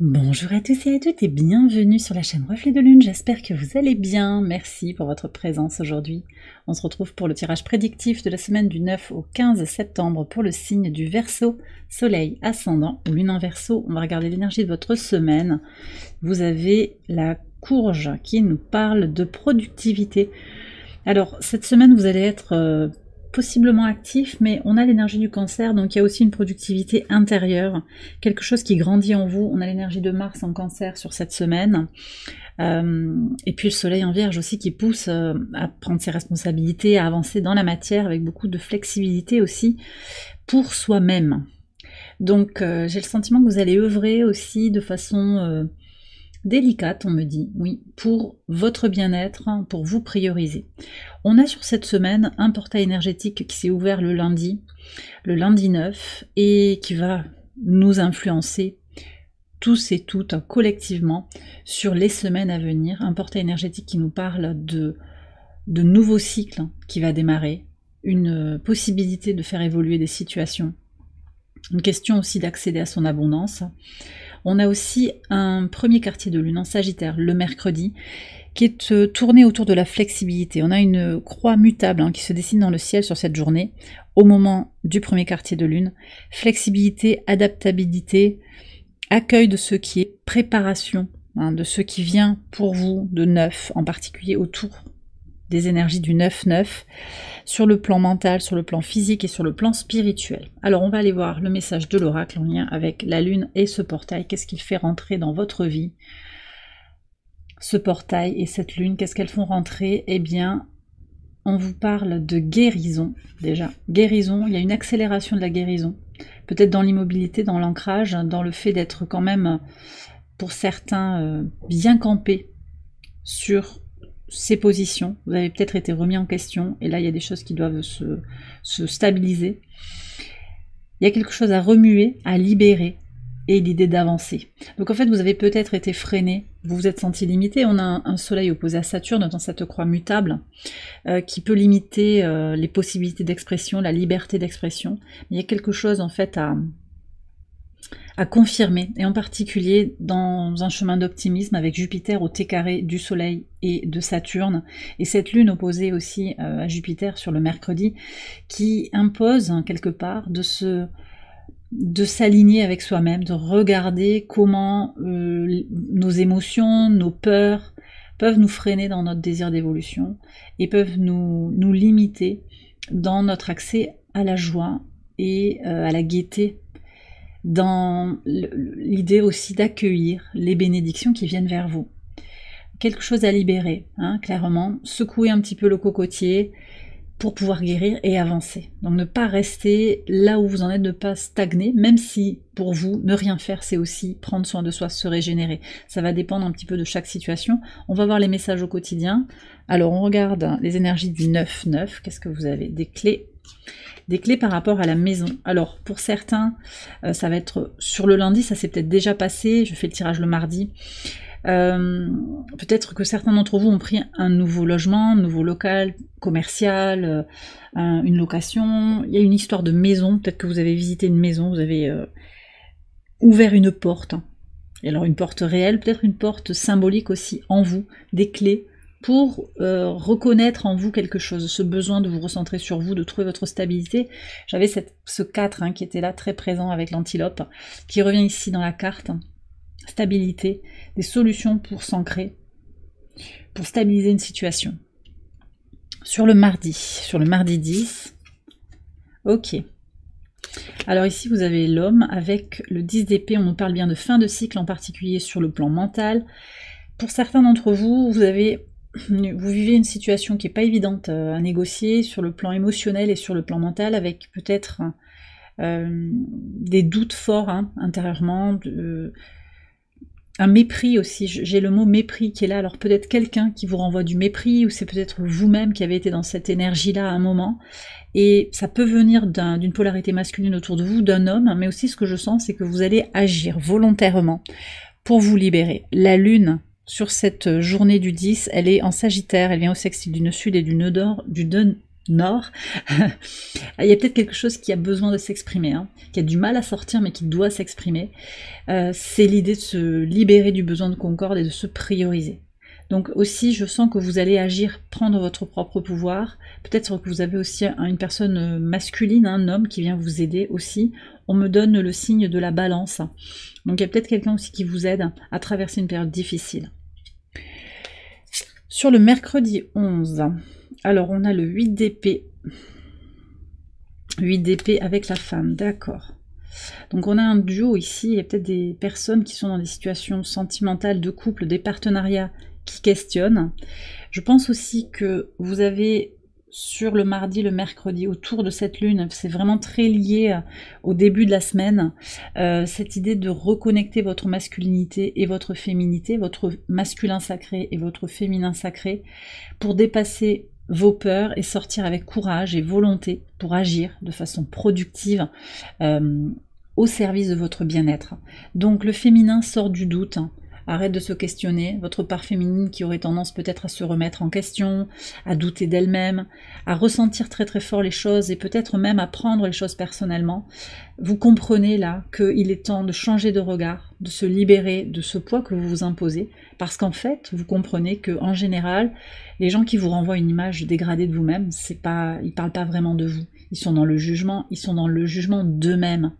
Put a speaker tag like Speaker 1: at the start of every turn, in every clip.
Speaker 1: Bonjour à tous et à toutes et bienvenue sur la chaîne Reflet de Lune, j'espère que vous allez bien, merci pour votre présence aujourd'hui. On se retrouve pour le tirage prédictif de la semaine du 9 au 15 septembre pour le signe du Verseau, Soleil ascendant ou Lune en Verseau. On va regarder l'énergie de votre semaine. Vous avez la courge qui nous parle de productivité. Alors cette semaine vous allez être euh, possiblement actif, mais on a l'énergie du cancer, donc il y a aussi une productivité intérieure, quelque chose qui grandit en vous. On a l'énergie de Mars en cancer sur cette semaine. Euh, et puis le soleil en vierge aussi qui pousse euh, à prendre ses responsabilités, à avancer dans la matière avec beaucoup de flexibilité aussi pour soi-même. Donc euh, j'ai le sentiment que vous allez œuvrer aussi de façon délicate, on me dit, oui, pour votre bien-être, hein, pour vous prioriser. On a sur cette semaine un portail énergétique qui s'est ouvert le lundi, le lundi 9, et qui va nous influencer tous et toutes collectivement sur les semaines à venir. Un portail énergétique qui nous parle de, de nouveaux cycles qui va démarrer, une possibilité de faire évoluer des situations, une question aussi d'accéder à son abondance. On a aussi un premier quartier de lune en Sagittaire le mercredi qui est euh, tourné autour de la flexibilité. On a une croix mutable hein, qui se dessine dans le ciel sur cette journée au moment du premier quartier de lune. Flexibilité, adaptabilité, accueil de ce qui est, préparation hein, de ce qui vient pour vous de neuf, en particulier autour des énergies du 9-9 sur le plan mental, sur le plan physique et sur le plan spirituel. Alors on va aller voir le message de l'oracle en lien avec la lune et ce portail. Qu'est-ce qu'il fait rentrer dans votre vie? Ce portail et cette lune, qu'est-ce qu'elles font rentrer? Eh bien, on vous parle de guérison déjà. Guérison, il y a une accélération de la guérison. Peut-être dans l'immobilité, dans l'ancrage, dans le fait d'être quand même, pour certains, euh, bien campé sur ces positions. Vous avez peut-être été remis en question et là il y a des choses qui doivent se, stabiliser. Il y a quelque chose à remuer, à libérer et l'idée d'avancer. Donc en fait vous avez peut-être été freiné, vous vous êtes senti limité. On a un, soleil opposé à Saturne dans cette croix mutable euh, qui peut limiter euh, les possibilités d'expression, la liberté d'expression. Il y a quelque chose en fait à, à confirmer, et en particulier dans un chemin d'optimisme avec Jupiter au T carré du Soleil et de Saturne, et cette lune opposée aussi euh, à Jupiter sur le mercredi, qui impose hein, quelque part de se de s'aligner avec soi-même, de regarder comment euh, nos émotions, nos peurs peuvent nous freiner dans notre désir d'évolution et peuvent nous, nous limiter dans notre accès à la joie et euh, à la gaieté dans l'idée aussi d'accueillir les bénédictions qui viennent vers vous. Quelque chose à libérer, hein, clairement, secouer un petit peu le cocotier pour pouvoir guérir et avancer. Donc ne pas rester là où vous en êtes, ne pas stagner, même si pour vous, ne rien faire, c'est aussi prendre soin de soi, se régénérer. Ça va dépendre un petit peu de chaque situation. On va voir les messages au quotidien. Alors on regarde les énergies du 9-9. Qu'est-ce que vous avez? Des clés des clés par rapport à la maison. Alors pour certains, euh, ça va être sur le lundi, ça s'est peut-être déjà passé, je fais le tirage le mardi. Euh, peut-être que certains d'entre vous ont pris un nouveau logement, un nouveau local commercial, euh, une location. Il y a une histoire de maison. Peut-être que vous avez visité une maison, vous avez ouvert une porte. Et alors une porte réelle, peut-être une porte symbolique aussi en vous, des clés pour euh, reconnaître en vous quelque chose, ce besoin de vous recentrer sur vous, de trouver votre stabilité. J'avais ce 4 hein, qui était là très présent avec l'antilope, qui revient ici dans la carte. Stabilité, des solutions pour s'ancrer, pour stabiliser une situation. Sur le mardi, sur le mardi 10, ok. Alors ici, vous avez l'homme avec le 10 d'épée. On nous parle bien de fin de cycle, en particulier sur le plan mental. Pour certains d'entre vous, vous avez vous vivez une situation qui n'est pas évidente euh, à négocier sur le plan émotionnel et sur le plan mental, avec peut-être euh, des doutes forts hein, intérieurement, un mépris aussi. J'ai le mot mépris qui est là. Alors peut-être quelqu'un qui vous renvoie du mépris, ou c'est peut-être vous-même qui avez été dans cette énergie-là à un moment. Et ça peut venir d'une polarité masculine autour de vous, d'un homme, mais aussi ce que je sens, c'est que vous allez agir volontairement pour vous libérer. La lune sur cette journée du 10, elle est en Sagittaire, elle vient au sextile du nœud sud et du nœud, du nord, il y a peut-être quelque chose qui a besoin de s'exprimer, hein, qui a du mal à sortir mais qui doit s'exprimer. Euh, c'est l'idée de se libérer du besoin de concorde et de se prioriser. Donc aussi, je sens que vous allez agir, prendre votre propre pouvoir. Peut-être que vous avez aussi une personne euh, masculine, un homme qui vient vous aider aussi. On me donne le signe de la balance. Donc il y a peut-être quelqu'un aussi qui vous aide à traverser une période difficile. Sur le mercredi 11, alors on a le 8 d'épée. 8 d'épée avec la femme, d'accord. Donc on a un duo ici, il y a peut-être des personnes qui sont dans des situations sentimentales de couple, des partenariats qui questionnent. Je pense aussi que vous avez sur le mardi, le mercredi, autour de cette lune, c'est vraiment très lié euh, au début de la semaine, euh, cette idée de reconnecter votre masculinité et votre féminité, votre masculin sacré et votre féminin sacré, pour dépasser vos peurs et sortir avec courage et volonté pour agir de façon productive euh, au service de votre bien-être. Donc le féminin sort du doute. Arrête de se questionner, votre part féminine qui aurait tendance peut-être à se remettre en question, à douter d'elle-même, à ressentir très très fort les choses et peut-être même à prendre les choses personnellement. Vous comprenez là qu'il est temps de changer de regard, de se libérer de ce poids que vous vous imposez, parce qu'en fait, vous comprenez que en général, les gens qui vous renvoient une image dégradée de vous-même, c'est pas, ils parlent pas vraiment de vous. Ils sont dans le jugement, ils sont dans le jugement d'eux-mêmes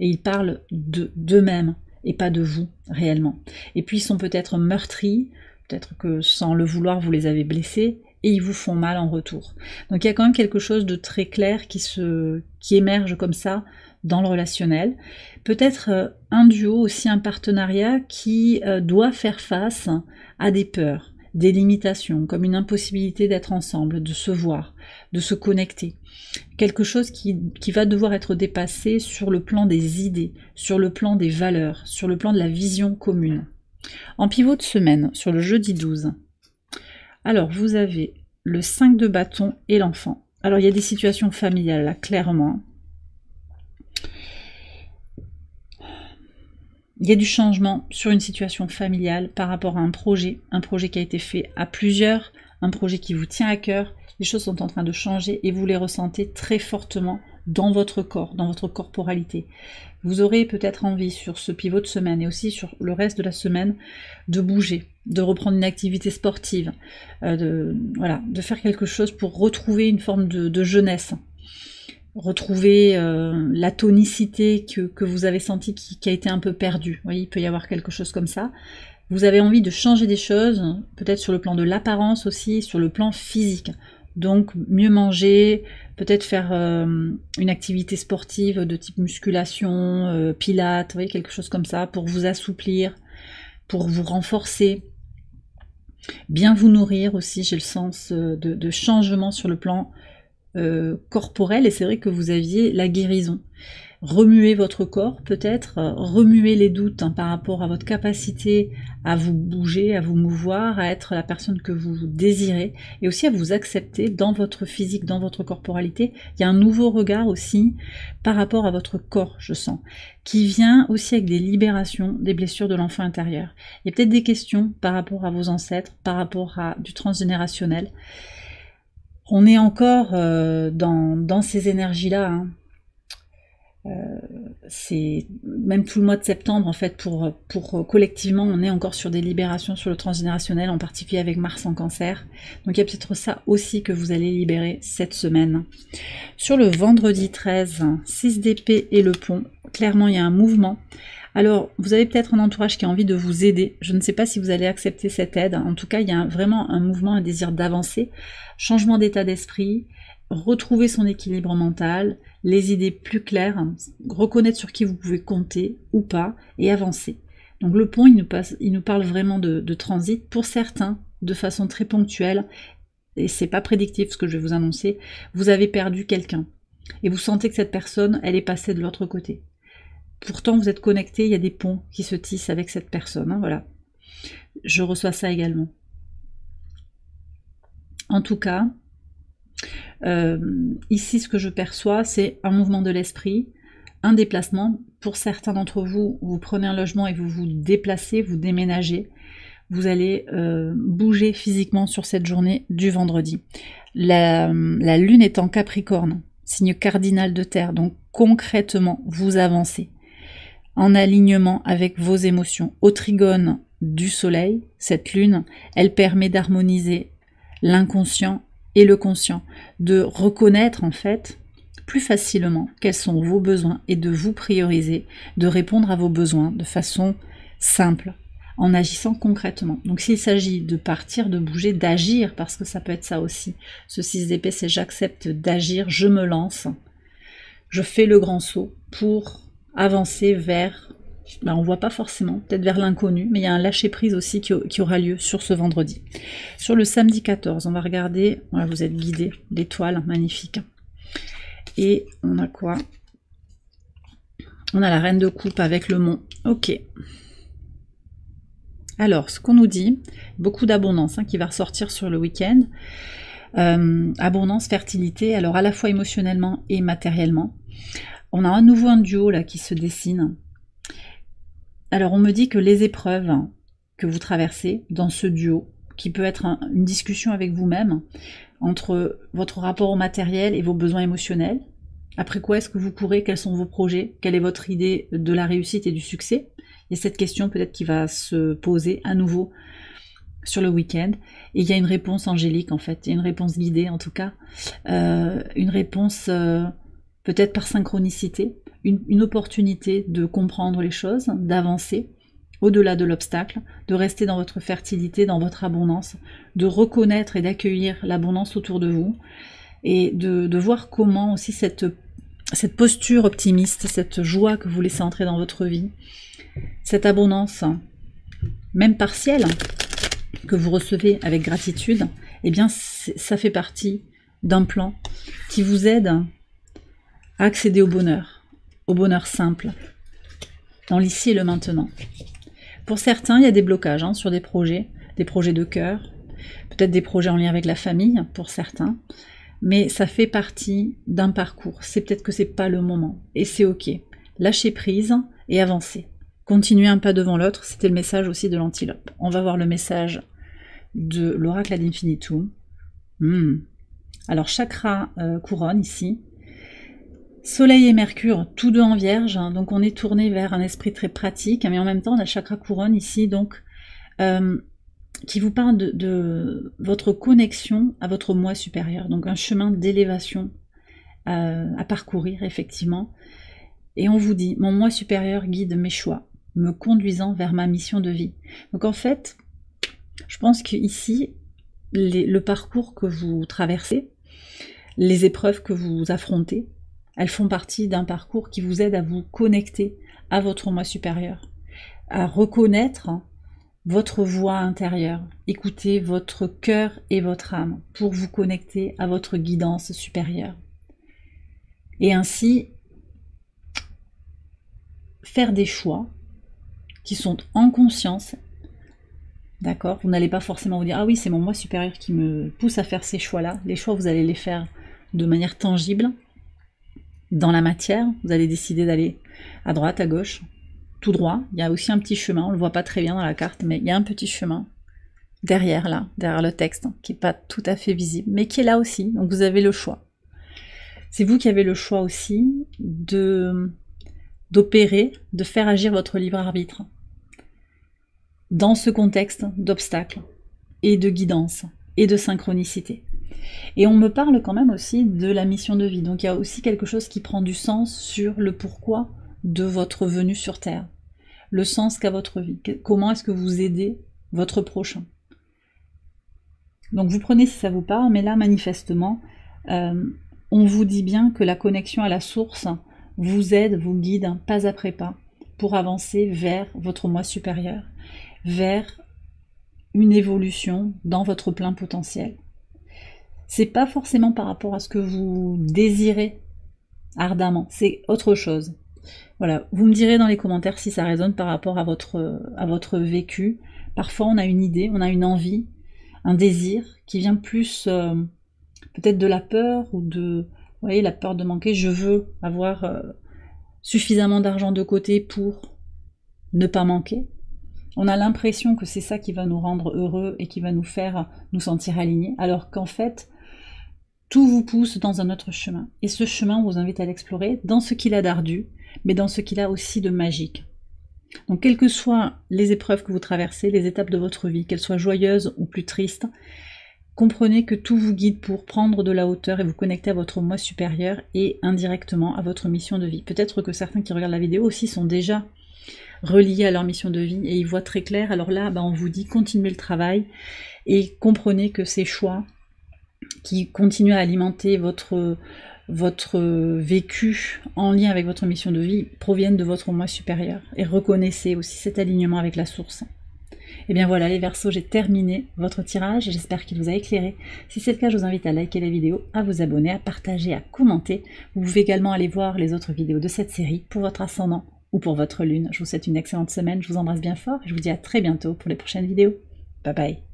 Speaker 1: et ils parlent de d'eux-mêmes et pas de vous réellement. Et puis ils sont peut-être meurtris, peut-être que sans le vouloir vous les avez blessés et ils vous font mal en retour. Donc il y a quand même quelque chose de très clair qui se qui émerge comme ça dans le relationnel. Peut-être euh, un duo aussi un partenariat qui euh, doit faire face à des peurs, des limitations, comme une impossibilité d'être ensemble, de se voir, de se connecter. Quelque chose qui, va devoir être dépassé sur le plan des idées, sur le plan des valeurs, sur le plan de la vision commune. En pivot de semaine, sur le jeudi 12, alors vous avez le 5 de bâton et l'enfant. Alors il y a des situations familiales là, clairement. Il y a du changement sur une situation familiale par rapport à un projet, un projet qui a été fait à plusieurs, un projet qui vous tient à cœur. Les choses sont en train de changer et vous les ressentez très fortement dans votre corps, dans votre corporalité. Vous aurez peut-être envie sur ce pivot de semaine et aussi sur le reste de la semaine de bouger, de reprendre une activité sportive, euh, de, faire quelque chose pour retrouver une forme de jeunesse, retrouver euh, la tonicité que, vous avez senti qui, a été un peu perdue. Vous il peut y avoir quelque chose comme ça. Vous avez envie de changer des choses, peut-être sur le plan de l'apparence aussi, sur le plan physique. Donc mieux manger, peut-être faire euh, une activité sportive de type musculation, euh, pilates, voyez, quelque chose comme ça, pour vous assouplir, pour vous renforcer. Bien vous nourrir aussi, j'ai le sens de, de changement sur le plan euh, corporel et c'est vrai que vous aviez la guérison. Remuer votre corps peut-être, euh, remuer les doutes hein, par rapport à votre capacité à vous bouger, à vous mouvoir, à être la personne que vous désirez et aussi à vous accepter dans votre physique, dans votre corporalité. Il y a un nouveau regard aussi par rapport à votre corps, je sens, qui vient aussi avec des libérations des blessures de l'enfant intérieur. Il y a peut-être des questions par rapport à vos ancêtres, par rapport à du transgénérationnel on est encore euh, dans, ces énergies-là. Hein. Euh, c'est même tout le mois de septembre en fait pour, pour euh, collectivement on est encore sur des libérations sur le transgénérationnel en particulier avec Mars en cancer donc il y a peut-être ça aussi que vous allez libérer cette semaine sur le vendredi 13 6 d'épée et le pont clairement il y a un mouvement alors, vous avez peut-être un entourage qui a envie de vous aider. Je ne sais pas si vous allez accepter cette aide. En tout cas, il y a vraiment un mouvement, un désir d'avancer, changement d'état d'esprit, retrouver son équilibre mental, les idées plus claires, reconnaître sur qui vous pouvez compter ou pas, et avancer. Donc le pont, il nous, parle vraiment de, de transit. Pour certains, de façon très ponctuelle, et c'est pas prédictif ce que je vais vous annoncer, vous avez perdu quelqu'un. Et vous sentez que cette personne, elle est passée de l'autre côté pourtant vous êtes connecté, il y a des ponts qui se tissent avec cette personne. Hein, voilà. Je reçois ça également. En tout cas, euh, ici ce que je perçois, c'est un mouvement de l'esprit, un déplacement. Pour certains d'entre vous, vous prenez un logement et vous vous déplacez, vous déménagez. vous allez euh, bouger physiquement sur cette journée du vendredi. La, la lune est en Capricorne, signe cardinal de terre, donc concrètement, vous avancez en alignement avec vos émotions. Au trigone du soleil, cette lune, elle permet d'harmoniser l'inconscient et le conscient, de reconnaître en fait plus facilement quels sont vos besoins et de vous prioriser, de répondre à vos besoins de façon simple, en agissant concrètement. Donc s'il s'agit de partir, de bouger, d'agir, parce que ça peut être ça aussi. Ce 6 d'épée, c'est j'accepte d'agir, je me lance, je fais le grand saut pour avancer vers, ben on voit pas forcément, peut-être vers l'inconnu, mais il y a un lâcher-prise aussi qui, aura lieu sur ce vendredi. Sur le samedi 14, on va regarder, voilà, vous êtes guidé, l'étoile, magnifique. Et on a quoi? On a la reine de coupe avec le mont. Ok. Alors, ce qu'on nous dit, beaucoup d'abondance hein, qui va ressortir sur le week-end. Euh, abondance, fertilité, alors à la fois émotionnellement et matériellement. On a un nouveau un duo là qui se dessine. Alors on me dit que les épreuves que vous traversez dans ce duo, qui peut être une discussion avec vous-même entre votre rapport au matériel et vos besoins émotionnels. Après quoi est-ce que vous courez Quels sont vos projets Quelle est votre idée de la réussite et du succès? Il y a cette question peut-être qui va se poser à nouveau sur le week-end. Et il y a une réponse angélique en fait, il y a une réponse guidée en tout cas, euh, une réponse euh, peut-être par synchronicité, une, opportunité de comprendre les choses, d'avancer au-delà de l'obstacle, de rester dans votre fertilité, dans votre abondance, de reconnaître et d'accueillir l'abondance autour de vous, et de, voir comment aussi cette, posture optimiste, cette joie que vous laissez entrer dans votre vie, cette abondance, même partielle, que vous recevez avec gratitude, eh bien, ça fait partie d'un plan qui vous aide accéder au bonheur, au bonheur simple, dans l'ici et le maintenant. Pour certains, il y a des blocages hein, sur des projets, des projets de cœur, peut-être des projets en lien avec la famille pour certains, mais ça fait partie d'un parcours. C'est peut-être que c'est pas le moment et c'est ok. Lâchez prise et avancez. Continuez un pas devant l'autre, c'était le message aussi de l'antilope. On va voir le message de l'oracle ad infinitum. Hmm. Alors chakra euh, couronne ici, Soleil et Mercure, tous deux en Vierge, hein, donc on est tourné vers un esprit très pratique, mais en même temps on a chakra couronne ici, donc euh, qui vous parle de, votre connexion à votre moi supérieur, donc un chemin d'élévation euh, à parcourir effectivement. Et on vous dit, mon moi supérieur guide mes choix, me conduisant vers ma mission de vie. Donc en fait, je pense qu'ici, le parcours que vous traversez, les épreuves que vous affrontez, elles font partie d'un parcours qui vous aide à vous connecter à votre moi supérieur, à reconnaître votre voix intérieure, écouter votre cœur et votre âme pour vous connecter à votre guidance supérieure. Et ainsi faire des choix qui sont en conscience. D'accord Vous n'allez pas forcément vous dire Ah oui, c'est mon moi supérieur qui me pousse à faire ces choix-là. Les choix, vous allez les faire de manière tangible, dans la matière, vous allez décider d'aller à droite, à gauche, tout droit. Il y a aussi un petit chemin, on le voit pas très bien dans la carte, mais il y a un petit chemin derrière là, derrière le texte, qui n'est pas tout à fait visible, mais qui est là aussi. Donc vous avez le choix. C'est vous qui avez le choix aussi de d'opérer, de faire agir votre libre arbitre dans ce contexte d'obstacles et de guidance et de synchronicité. Et on me parle quand même aussi de la mission de vie. Donc il y a aussi quelque chose qui prend du sens sur le pourquoi de votre venue sur Terre. Le sens qu'a votre vie. Comment est-ce que vous aidez votre prochain. Donc vous prenez si ça vous parle, mais là manifestement, euh, on vous dit bien que la connexion à la source vous aide, vous guide pas après pas pour avancer vers votre moi supérieur, vers une évolution dans votre plein potentiel c'est pas forcément par rapport à ce que vous désirez ardemment, c'est autre chose. Voilà, vous me direz dans les commentaires si ça résonne par rapport à votre, à votre vécu. Parfois, on a une idée, on a une envie, un désir qui vient plus euh, peut-être de la peur ou de, vous voyez, la peur de manquer. Je veux avoir euh, suffisamment d'argent de côté pour ne pas manquer. On a l'impression que c'est ça qui va nous rendre heureux et qui va nous faire nous sentir alignés, alors qu'en fait, tout vous pousse dans un autre chemin. Et ce chemin, on vous invite à l'explorer dans ce qu'il a d'ardu, mais dans ce qu'il a aussi de magique. Donc, quelles que soient les épreuves que vous traversez, les étapes de votre vie, qu'elles soient joyeuses ou plus tristes, comprenez que tout vous guide pour prendre de la hauteur et vous connecter à votre moi supérieur et indirectement à votre mission de vie. Peut-être que certains qui regardent la vidéo aussi sont déjà reliés à leur mission de vie et ils voient très clair. Alors là, bah, on vous dit continuez le travail et comprenez que ces choix qui continuent à alimenter votre votre vécu en lien avec votre mission de vie proviennent de votre moi supérieur. Et reconnaissez aussi cet alignement avec la source. Et eh bien voilà les versos, j'ai terminé votre tirage, j'espère qu'il vous a éclairé. Si c'est le cas, je vous invite à liker la vidéo, à vous abonner, à partager, à commenter. Vous pouvez également aller voir les autres vidéos de cette série pour votre ascendant ou pour votre lune. Je vous souhaite une excellente semaine, je vous embrasse bien fort et je vous dis à très bientôt pour les prochaines vidéos. Bye bye